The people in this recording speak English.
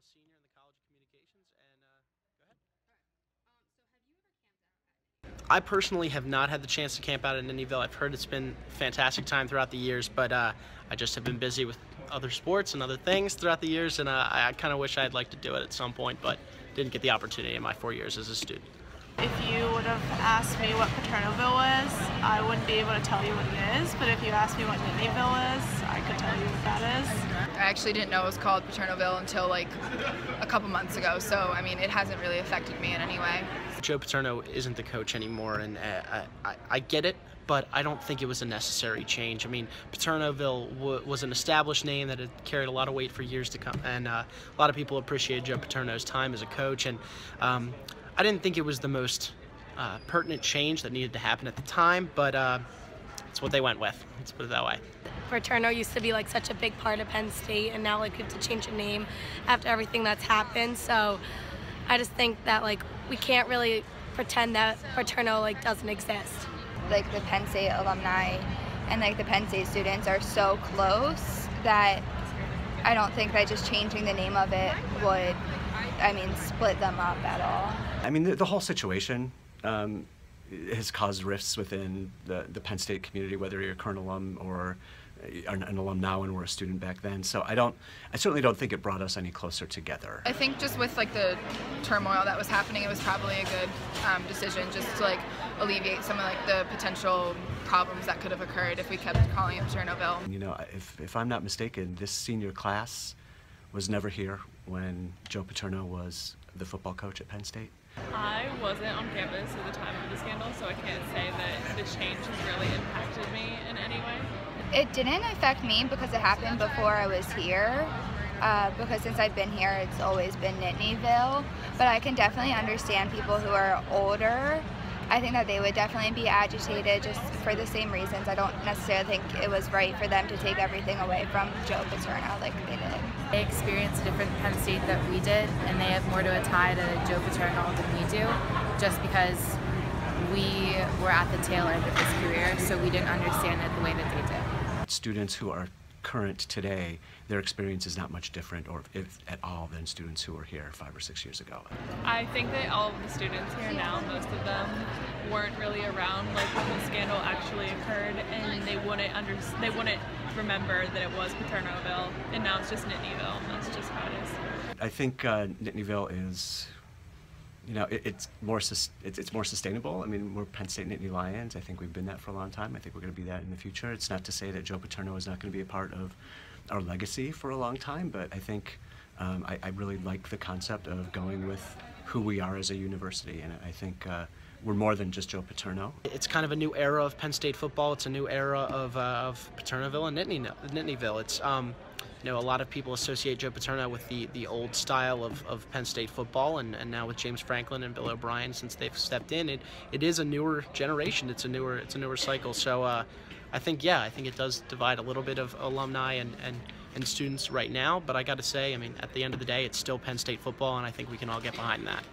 a senior in the College of Communications, and uh, go ahead. I personally have not had the chance to camp out in Nittanyville. I've heard it's been a fantastic time throughout the years, but uh, I just have been busy with other sports and other things throughout the years, and uh, I, I kind of wish I'd like to do it at some point, but didn't get the opportunity in my four years as a student. If you would have asked me what Paternoville was, I wouldn't be able to tell you what it is, but if you asked me what Nittanyville is, I could tell you what that is. I actually didn't know it was called Paternoville until like a couple months ago, so I mean, it hasn't really affected me in any way. Joe Paterno isn't the coach anymore, and uh, I, I get it, but I don't think it was a necessary change. I mean, Paternoville w- was an established name that had carried a lot of weight for years to come, and uh, a lot of people appreciated Joe Paterno's time as a coach, and um, I didn't think it was the most uh, pertinent change that needed to happen at the time, but uh, it's what they went with. Let's put it that way. Paterno used to be like such a big part of Penn State, and now like we have to change the name after everything that's happened. So I just think that like we can't really pretend that Paterno like doesn't exist. Like the Penn State alumni and like the Penn State students are so close that I don't think that just changing the name of it would, I mean, split them up at all. I mean, the, the whole situation um, has caused rifts within the, the Penn State community, whether you're a current alum or an, an alum now and were a student back then. So I don't, I certainly don't think it brought us any closer together. I think just with like the turmoil that was happening, it was probably a good um, decision just to like alleviate some of like the potential problems that could have occurred if we kept calling it Paternoville. You know, if, if I'm not mistaken, this senior class was never here when Joe Paterno was the football coach at Penn State. I wasn't on campus at the time of the scandal, so I can't say that the change has really impacted me in any way. It didn't affect me because it happened before I was here. Uh, because since I've been here, it's always been Nittanyville. But I can definitely understand people who are older. I think that they would definitely be agitated just for the same reasons. I don't necessarily think it was right for them to take everything away from Joe Paterno like they did. They experienced a different Penn State that we did, and they have more to a tie to Joe Paterno than we do, just because we were at the tail end of his career, so we didn't understand it the way that they did students who are current today, their experience is not much different, or if at all, than students who were here five or six years ago. I think that all of the students here now, most of them, weren't really around like when the scandal actually occurred, and they wouldn't under they wouldn't remember that it was Paternoville, and now it's just Nittanyville, that's just how it is. I think uh, Nittanyville is you know, it, it's more it's, it's more sustainable. I mean, we're Penn State Nittany Lions. I think we've been that for a long time. I think we're going to be that in the future. It's not to say that Joe Paterno is not going to be a part of our legacy for a long time, but I think um, I, I, really like the concept of going with who we are as a university, and I think. Uh, we're more than just Joe Paterno. It's kind of a new era of Penn State football. It's a new era of, uh, of Paternoville and Nittany, Nittanyville. It's um, you know, a lot of people associate Joe Paterno with the, the old style of, of Penn State football, and, and now with James Franklin and Bill O'Brien, since they've stepped in, it, it is a newer generation. It's a newer it's a newer cycle. So uh, I think yeah, I think it does divide a little bit of alumni and, and, and students right now. But I got to say, I mean, at the end of the day, it's still Penn State football, and I think we can all get behind that.